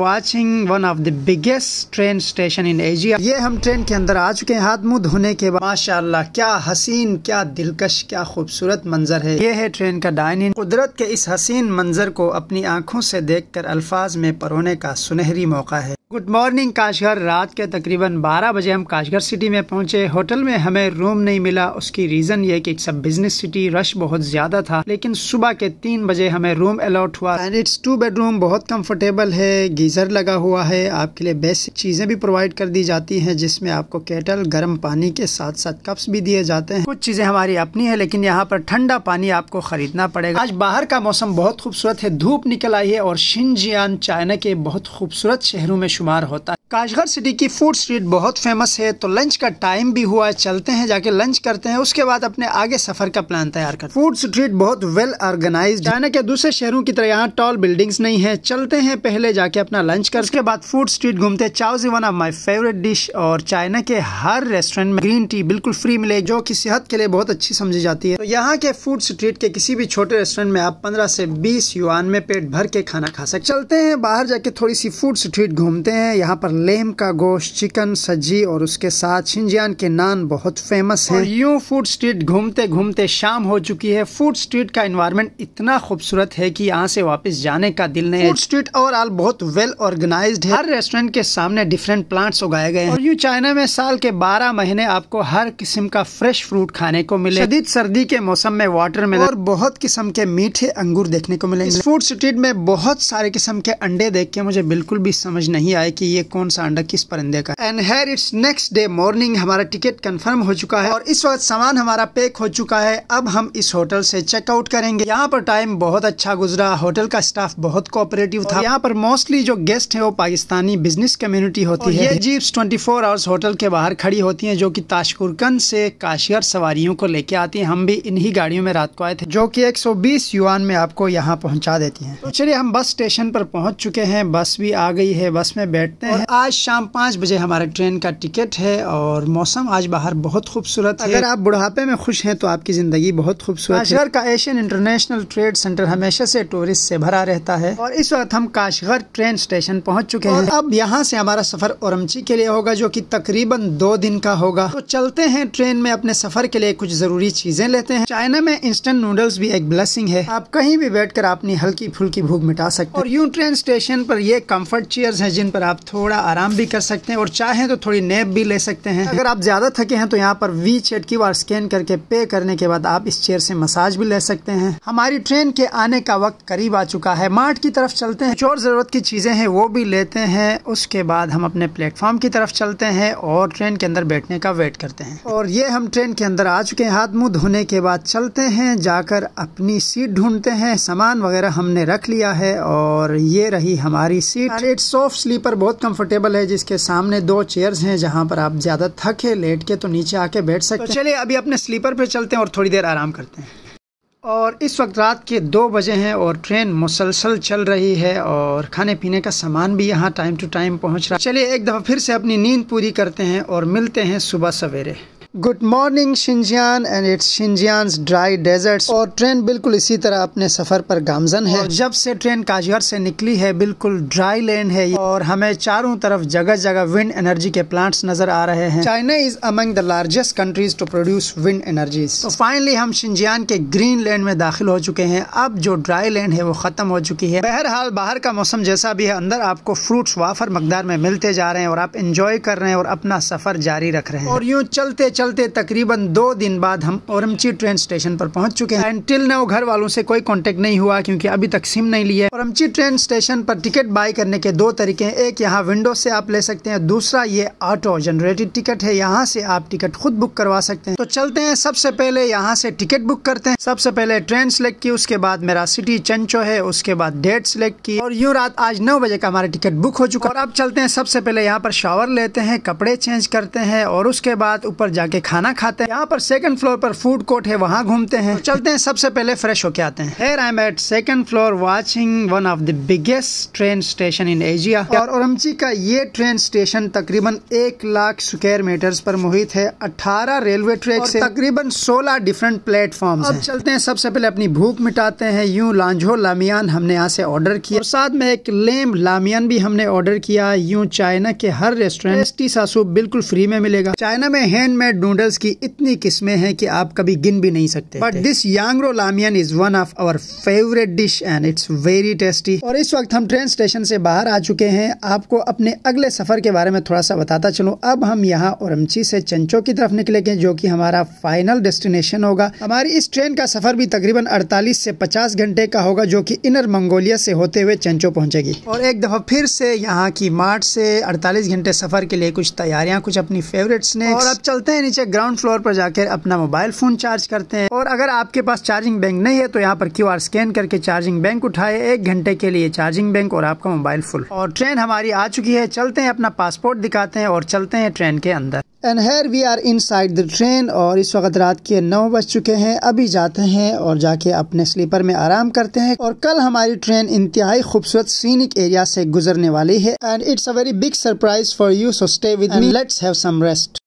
Watching one of the biggest train station in Asia ये हम train के अंदर आ चुके हैं हाथ मुँह धोने के बाद। माशाल्लाह क्या हसीन क्या दिलकश क्या खूबसूरत मंजर है। ये है ट्रेन का डाइनिंग कुदरत के इस हसीन मंजर को अपनी आँखों से देखकर अल्फाज में परोने का सुनहरी मौका है। गुड मॉर्निंग काशगर रात के तकरीबन 12 बजे हम काशगर सिटी में पहुँचे। होटल में हमें रूम नहीं मिला। उसकी रीजन ये कि it's a business city rush बहुत ज़्यादा था। लेकिन सुबह के तीन बजे हमें रूम अलॉट हुआ। एंड इट्स टू बेडरूम बहुत कंफर्टेबल है। गीजर लगा हुआ है। आपके लिए बेसिक चीज़ें भी प्रोवाइड कर दी जाती हैं, जिसमें आपको केटल गर्म पानी के साथ साथ कप्स भी दिए जाते हैं। कुछ चीज़ें हमारी अपनी है, लेकिन यहाँ पर ठंडा पानी आपको खरीदना पड़ेगा। आज बाहर का मौसम बहुत खूबसूरत है। धूप निकल आई है और शिनजियान चाइना के बहुत खूबसूरत शहरों में शुमार होता काशगर सिटी की फ़ूड स्ट्रीट बहुत फ़ेमस है तो लंच का टाइम भी हुआ है चलते हैं जाके लंच करते हैं उसके बाद अपने आगे सफ़र का प्लान तैयार करते हैं। फ़ूड स्ट्रीट बहुत वेल ऑर्गेनाइज चाइना के दूसरे शहरों की तरह यहाँ टॉल बिल्डिंग्स नहीं है चलते हैं पहले जाके अपना लंच कर उसके बाद फ़ूड स्ट्रीट घूमते हैं। चाउजी one of my favourite dish और चाइना के हर रेस्टोरेंट में ग्रीन टी बिल्कुल फ्री मिले जो की सेहत के लिए बहुत अच्छी समझी जाती है। तो यहाँ के फ़ूड स्ट्रीट के किसी भी छोटे रेस्टोरेंट में आप पंद्रह से बीस युआन में पेट भर के खाना खा सकते चलते हैं बाहर जाके थोड़ी सी फ़ूड स्ट्रीट घूमते हैं यहाँ पर लेम का गोश्त चिकन सब्ज़ी और उसके साथ शिंजियान के नान बहुत फ़ेमस है। यूँ फ़ूड स्ट्रीट घूमते घूमते शाम हो चुकी है। फ़ूड स्ट्रीट का इन्वायरमेंट इतना खूबसूरत है कि यहाँ से वापस जाने का दिल नहीं फ़ूड स्ट्रीट ओवरऑल बहुत वेल ऑर्गेनाइज है। हर रेस्टोरेंट के सामने डिफरेंट प्लांट्स उगाए गए हैं। और यूँ चाइना में साल के बारह महीने आपको हर किस्म का फ्रेश फ्रूट खाने को मिले। शदीद सर्दी के मौसम में वाटर में और बहुत किस्म के मीठे अंगूर देखने को मिलेंगे। फ़ूड स्ट्रीट में बहुत सारे किस्म के अंडे देख के मुझे बिल्कुल भी समझ नहीं आए कि ये कौन सा अंडा किस परिंदे का? And here it's next day morning हमारा टिकट कंफर्म हो चुका है और इस वक्त सामान हमारा पैक हो चुका है। अब हम इस होटल से चेकआउट करेंगे। यहाँ पर टाइम बहुत अच्छा गुजरा। होटल का स्टाफ बहुत कोऑपरेटिव था। यहाँ पर मोस्टली जो गेस्ट है वो पाकिस्तानी बिज़नेस कम्युनिटी होती है। ये जीप्स 24 आवर्स होटल के बाहर खड़ी होती है जो की ताशकुरकन से काशियर सवारियों को लेके आती है। हम भी इन्हीं गाड़ियों में रात को आए थे जो कि 120 युआन में आपको यहाँ पहुँचा देती है। तो चलिए हम बस स्टेशन पर पहुँच चुके हैं। बस भी आ गई है। बस में बैठते हैं। आज शाम पाँच बजे हमारे ट्रेन का टिकट है और मौसम आज बाहर बहुत खूबसूरत है। अगर आप बुढ़ापे में खुश हैं तो आपकी ज़िंदगी बहुत खूबसूरत है। काशगर का एशियन इंटरनेशनल ट्रेड सेंटर हमेशा से टूरिस्ट से भरा रहता है। और इस वक्त हम काशगर ट्रेन स्टेशन पहुँच चुके हैं। अब यहाँ से हमारा सफ़र औरमची के लिए होगा जो कि तकरीबन दो दिन का होगा। तो चलते हैं ट्रेन में अपने सफ़र के लिए कुछ ज़रूरी चीज़ें लेते हैं। चाइना में इंस्टेंट नूडल्स भी एक ब्लेसिंग है। आप कहीं भी बैठ अपनी हल्की फुल्की भूख मिटा सकते हैं। और यूँ ट्रेन स्टेशन पर ये कंफर्ट चेयर है जिन पर आप थोड़ा आराम भी कर सकते हैं और चाहे तो थोड़ी नेप भी ले सकते हैं। अगर आप ज़्यादा थके हैं तो यहाँ पर वी चेट की बार स्कैन करके पे करने के बाद आप इस चेयर से मसाज भी ले सकते हैं। हमारी ट्रेन के आने का वक्त करीब आ चुका है। मार्ट की तरफ़ चलते हैं। जो ज़रूरत की चीज़ें हैं, वो भी लेते हैं। उसके बाद हम अपने प्लेटफॉर्म की तरफ़ चलते हैं और ट्रेन के अंदर बैठने का वेट करते हैं। और ये हम ट्रेन के अंदर आ चुके हैं। हाथ मुँह धोने के बाद चलते हैं। जाकर अपनी सीट ढूंढते हैं। सामान वगैरह हमने रख लिया है और ये रही हमारी सीट। इट्स सॉफ्ट स्लीपर बहुत कंफर्टेबल है जिसके सामने दो चेयर्स हैं जहाँ पर आप ज़्यादा थके लेट के तो नीचे आके बैठ सकते तो चलिए अभी अपने स्लीपर पे चलते हैं और थोड़ी देर आराम करते हैं। और इस वक्त रात के दो बजे हैं और ट्रेन मुसलसल चल रही है और खाने पीने का सामान भी यहाँ टाइम टू टाइम पहुँच रहा है। चलिए एक दफ़ा फिर से अपनी नींद पूरी करते हैं और मिलते हैं सुबह सवेरे। Good morning Xinjiang and it's Xinjiang dry deserts और ट्रेन बिल्कुल इसी तरह अपने सफ़र पर गामजन है। और जब से ट्रेन काजगर से निकली है बिल्कुल ड्राई लैंड है। और हमें चारों तरफ़ जगह जगह विंड एनर्जी के प्लांट्स नज़र आ रहे हैं। China is among the largest countries to produce wind energies तो फाइनली हम शिंजियान के ग्रीन लैंड में दाखिल हो चुके हैं। अब जो ड्राई लैंड है वो खत्म हो चुकी है। बहरहाल बाहर का मौसम जैसा भी है अंदर आपको फ्रूट्स वाफर मकदार में मिलते जा रहे हैं और आप इंजॉय कर रहे हैं और अपना सफ़र जारी रख रहे हैं। और यूँ चलते चलते तकरीबन दो दिन बाद हम औरमची ट्रेन स्टेशन पर पहुँच चुके हैं। एंड टिल नाउ घर वालों से कोई कांटेक्ट नहीं हुआ क्योंकि अभी तक सिम नहीं लिया औरमची ट्रेन स्टेशन पर टिकट बाय करने के दो तरीके हैं। एक यहाँ विंडो से आप ले सकते हैं, दूसरा ये ऑटो जनरेटेड टिकट है। यहाँ से आप टिकट खुद बुक करवा सकते हैं। तो चलते हैं, सबसे पहले यहाँ से टिकट बुक करते हैं। सबसे पहले ट्रेन सिलेक्ट की, उसके बाद मेरा सिटी चंचो है, उसके बाद डेट सिलेक्ट की। और यूँ रात आज नौ बजे का हमारा टिकट बुक हो चुका और अब चलते हैं, सबसे पहले यहाँ पर शावर लेते हैं, कपड़े चेंज करते हैं और उसके बाद ऊपर जाके के खाना खाते हैं। यहाँ पर सेकंड फ्लोर पर फ़ूड कोर्ट है वहाँ घूमते हैं। तो चलते हैं सबसे पहले फ्रेश होके आते हैं। Here I am at second floor watching one of the biggest train station in Asia और औरमची का ये ट्रेन स्टेशन तकरीबन एक लाख स्क्वायर मीटर्स पर मुहित है। अठारह रेलवे ट्रैक से तकरीबन सोलह डिफरेंट प्लेटफॉर्म अब चलते हैं सबसे पहले अपनी भूख मिटाते हैं। यूँ लांझो लामियान हमने यहाँ से ऑर्डर किया। और साथ में एक लेम लामियान भी हमने ऑर्डर किया। यूँ चाइना के हर रेस्टोरेंट सासू बिल्कुल फ्री में मिलेगा। चाइना में हैंडमेड नूडल्स की इतनी किस्में हैं कि आप कभी गिन भी नहीं सकते but this यांग्रो लामियन is one of our favourite dish and it's very tasty और इस वक्त हम ट्रेन स्टेशन से बाहर आ चुके हैं। आपको अपने अगले सफ़र के बारे में थोड़ा सा बताता चलूँ। अब हम यहाँ औरमची से चंचो की तरफ़ निकलेंगे जो की हमारा फाइनल डेस्टिनेशन होगा। हमारी इस ट्रेन का सफ़र भी तकरीबन 48 से 50 घंटे का होगा जो की इनर मंगोलिया से होते हुए चंचो पहुंचेगी। और एक दफ़ा फिर से यहाँ की मार्ट से 48 घंटे सफ़र के लिए कुछ तैयारियाँ कुछ अपनी फेवरेट स्नैक्स और अब चलते हैं नीचे ग्राउंड फ्लोर पर जाकर अपना मोबाइल फ़ोन चार्ज करते हैं। और अगर आपके पास चार्जिंग बैंक नहीं है तो यहाँ पर क्यूआर स्कैन करके चार्जिंग बैंक उठाए। एक घंटे के लिए चार्जिंग बैंक और आपका मोबाइल फुल और ट्रेन हमारी आ चुकी है। चलते हैं, अपना पासपोर्ट दिखाते हैं और चलते हैं ट्रेन के अंदर। And here we are inside the train और इस वक्त रात के नौ बज चुके हैं। अभी जाते हैं और जाके अपने स्लीपर में आराम करते हैं। और कल हमारी ट्रेन इंतहाई खूबसूरत सीनिक एरिया से गुजरने वाली है। And it's a very big surprise for you so stay with me let's have some rest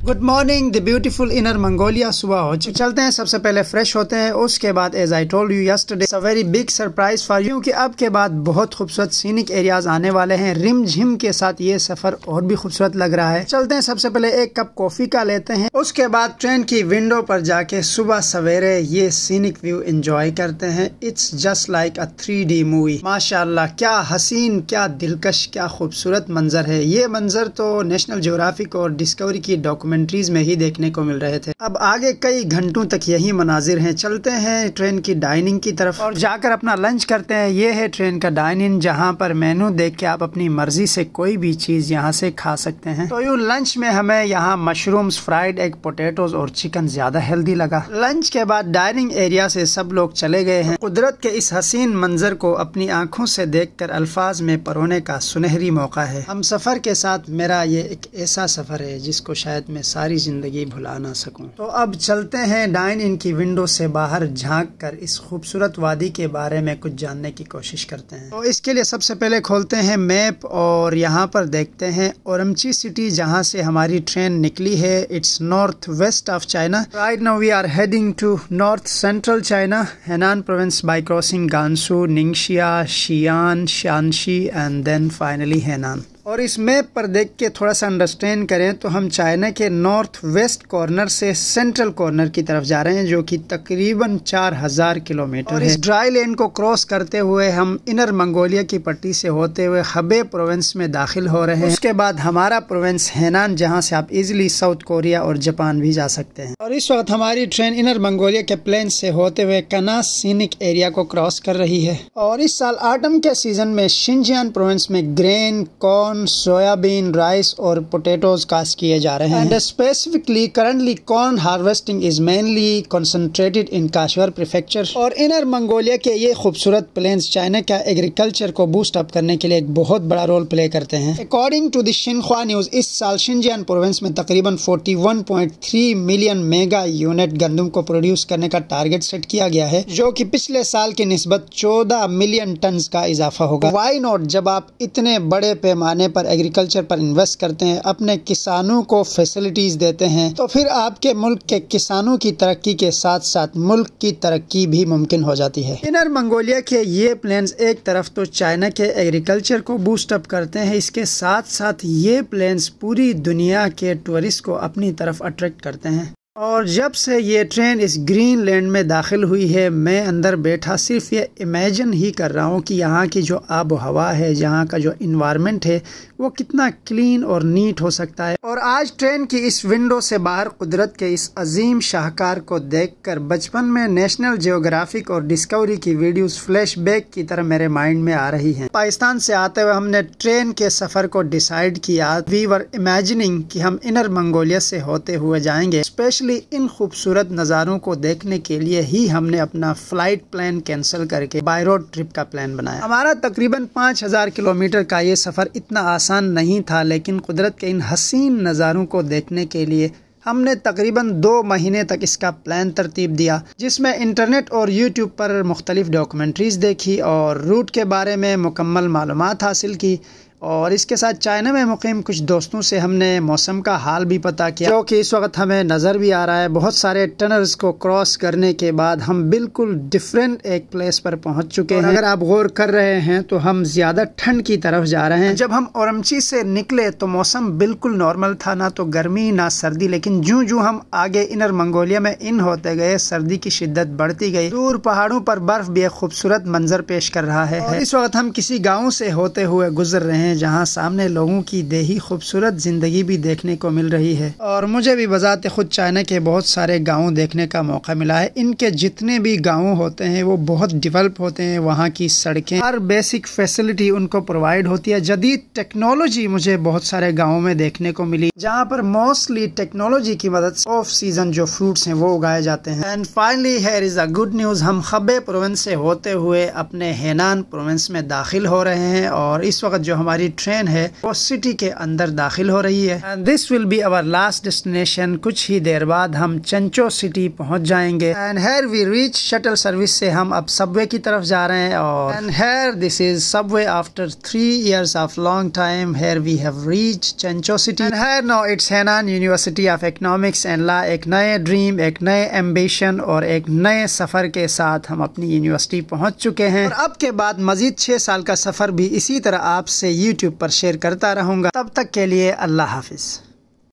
good morning the beautiful Inner Mongolia सुबह हो चलते हैं, सबसे पहले फ्रेश होते हैं, उसके बाद as I told you yesterday a very big surprise for you कि अब के बाद बहुत खूबसूरत सीनिक एरियाज़ आने वाले हैं। रिम झिम के साथ ये सफ़र और भी खूबसूरत लग रहा है। चलते हैं, सबसे पहले एक कप कॉफ़ी का लेते हैं, उसके बाद ट्रेन की विंडो पर जाके सुबह सवेरे ये सीनिक व्यू एंजॉय करते हैं। It's just like a three D movie माशाला क्या हसीन, क्या दिलकश, क्या खूबसूरत मंजर है। ये मंजर तो नेशनल जोग्राफिक और डिस्कवरी की डॉक्यूमेंट डॉक्यूमेंट्रीज में ही देखने को मिल रहे थे। अब आगे कई घंटों तक यही मनाजिर हैं। चलते हैं ट्रेन की डाइनिंग की तरफ़। और जाकर अपना लंच करते हैं। ये है ट्रेन का डाइनिंग जहाँ पर मेनू देख के आप अपनी मर्ज़ी से कोई भी चीज़ यहाँ से खा सकते हैं। तो यूँ लंच में हमें यहाँ मशरूम्स फ्राइड एग पोटेटोज और चिकन ज़्यादा हेल्दी लगा। लंच के बाद डाइनिंग एरिया से सब लोग चले गए हैं। कुदरत के इस हसीन मंजर को अपनी आँखों से देखकर अल्फाज में परोने का सुनहरी मौका है। हम सफ़र के साथ, मेरा ये एक ऐसा सफ़र है, जिसको शायद मैं सारी ज़िंदगी भुला ना सकूँ। तो अब चलते हैं डाइन इन की विंडो से बाहर झाँक कर इस खूबसूरत वादी के बारे में कुछ जानने की कोशिश करते हैं। तो इसके लिए सबसे पहले खोलते हैं मैप और यहाँ पर देखते हैं औरमची सिटी जहाँ से हमारी ट्रेन निकली है। It's north west of China right now we are heading to north central China Henan province by crossing Gansu Ningxia Xi'an Shanxi and then finally Henan और इस मैप पर देख के थोड़ा सा अंडरस्टैंड करें तो हम चाइना के नॉर्थ वेस्ट कॉर्नर से सेंट्रल कॉर्नर की तरफ़ जा रहे हैं जो कि तकरीबन चार हज़ार किलोमीटर और है। इस ड्राई लैंड को क्रॉस करते हुए हम इनर मंगोलिया की पट्टी से होते हुए हबे प्रोविंस में दाखिल हो रहे हैं। उसके बाद हमारा प्रोविंस हैनान जहाँ से आप इजिली साउथ कोरिया और जापान भी जा सकते हैं। और इस वक्त हमारी ट्रेन इनर मंगोलिया के प्लेन से होते हुए कनास सीनिक एरिया को क्रॉस कर रही है। और इस साल आटम के सीज़न में शिंजियान प्रोविंस में ग्रेन कॉर्न सोयाबीन राइस और पोटैटोज कास्ट किए जा रहे हैं। Specifically currently corn harvesting is mainly concentrated in Kashgar prefecture और इनर मंगोलिया के ये खूबसूरत प्लेन्स चाइना का एग्रीकल्चर को बूस्ट अप करने के लिए एक बहुत बड़ा रोल प्ले करते हैं। अकॉर्डिंग टू दिनख्वा न्यूज़ इस साल शिंजियान प्रोविंस में तकरीबन 41.3 मिलियन मेगा यूनिट गंदम को प्रोड्यूस करने का टारगेट सेट किया गया है जो कि पिछले साल की नस्बत 14 मिलियन टन का इजाफा होगा। वाई नॉट जब आप इतने बड़े पैमाने पर एग्रीकल्चर पर इन्वेस्ट करते हैं, अपने किसानों को फैसिलिटीज़ देते हैं तो फिर आपके मुल्क के किसानों की तरक्की के साथ साथ मुल्क की तरक्की भी मुमकिन हो जाती है। इनर मंगोलिया के ये प्लान एक तरफ़ तो चाइना के एग्रीकल्चर को बूस्टअप करते हैं, इसके साथ साथ ये प्लेन्स पूरी दुनिया के टूरिस्ट को अपनी तरफ़ अट्रैक्ट करते हैं। और जब से ये ट्रेन इस ग्रीन लैंड में दाखिल हुई है, मैं अंदर बैठा सिर्फ़ ये इमेजिन ही कर रहा हूँ कि यहाँ की जो आब हवा है यहाँ का जो इन्वायरमेंट है, वो कितना क्लीन और नीट हो सकता है। और आज ट्रेन की इस विंडो से बाहर कुदरत के इस अजीम शाहकार को देखकर बचपन में नेशनल जियोग्राफिक और डिस्कवरी की वीडियोस फ्लैशबैक की तरह मेरे माइंड में आ रही हैं। पाकिस्तान से आते हुए हमने ट्रेन के सफ़र को डिसाइड किया। वी वर इमेजिनिंग कि हम इनर मंगोलिया से होते हुए जाएँगे। स्पेशली इन खूबसूरत नज़ारों को देखने के लिए ही हमने अपना फ़्लाइट प्लान कैंसिल करके बाय रोड ट्रिप का प्लान बनाया। हमारा तकरीबन पाँच हज़ार किलोमीटर का ये सफ़र इतना आसान नहीं था, लेकिन कुदरत के इन हसीन नज़ारों को देखने के लिए हमने तकरीबन दो महीने तक इसका प्लान तरतीब दिया, जिसमें इंटरनेट और यूट्यूब पर मुख्तलिफ़ डॉक्यूमेंट्रीज देखी और रूट के बारे में मुकम्मल मालूम हासिल की। और इसके साथ चाइना में मुकीम कुछ दोस्तों से हमने मौसम का हाल भी पता किया। जो कि इस वक्त हमें नज़र भी आ रहा है बहुत सारे टनल्स को क्रॉस करने के बाद हम बिल्कुल डिफरेंट एक प्लेस पर पहुँच चुके हैं। अगर आप गौर कर रहे हैं तो हम ज़्यादा ठंड की तरफ़ जा रहे हैं। जब हम औरमची से निकले तो मौसम बिल्कुल नॉर्मल था ना तो गर्मी ना सर्दी लेकिन जू जू हम आगे इनर मंगोलिया में इन होते गए सर्दी की शिद्दत बढ़ती गई। दूर पहाड़ों पर बर्फ़ भी एक खूबसूरत मंजर पेश कर रहा है। इस वक्त हम किसी गाँव से होते हुए गुजर रहे हैं। हैं जहाँ सामने लोगों की देही खूबसूरत ज़िंदगी भी देखने को मिल रही है। और मुझे भी बजाते खुद चाइना के बहुत सारे गाँव देखने का मौका मिला है। इनके जितने भी गाँव होते हैं, वो बहुत डिवेल्प होते हैं वहाँ की सड़कें। हर बेसिक फैसिलिटी उनको प्रोवाइड होती है। जदीद टेक्नोलॉजी मुझे बहुत सारे गाँव में देखने को मिली, जहाँ पर मोस्टली टेक्नोलॉजी की मदद ऑफ़ सीज़न जो फ्रूट्स हैं, वो उगाए जाते हैं। And finally here is a good news हम खबे प्रोविंस से होते हुए अपने हेनान प्रोविंस में दाखिल हो रहे हैं। और इस वक्त जो हमारी हमारी ट्रेन है, वो सिटी के अंदर दाखिल हो रही है। And this will be our last destination कुछ ही देर बाद हम चंचो सिटी पहुँच जाएँगे। And here we reach shuttle service से हम अब सबवे की तरफ़ जा रहे हैं और and here this is subway after three years of long time here we have reach Zhengzhou city and here no it's Henan University of Economics and Law एक नए ड्रीम एक नए एम्बिशन और एक नए सफ़र के साथ हम अपनी यूनिवर्सिटी पहुँच चुके हैं। और अब के बाद मजीद छह साल का सफ़र भी इसी तरह आपसे यूट्यूब पर शेयर करता रहूँगा। तब तक के लिए अल्लाह हाफिज़।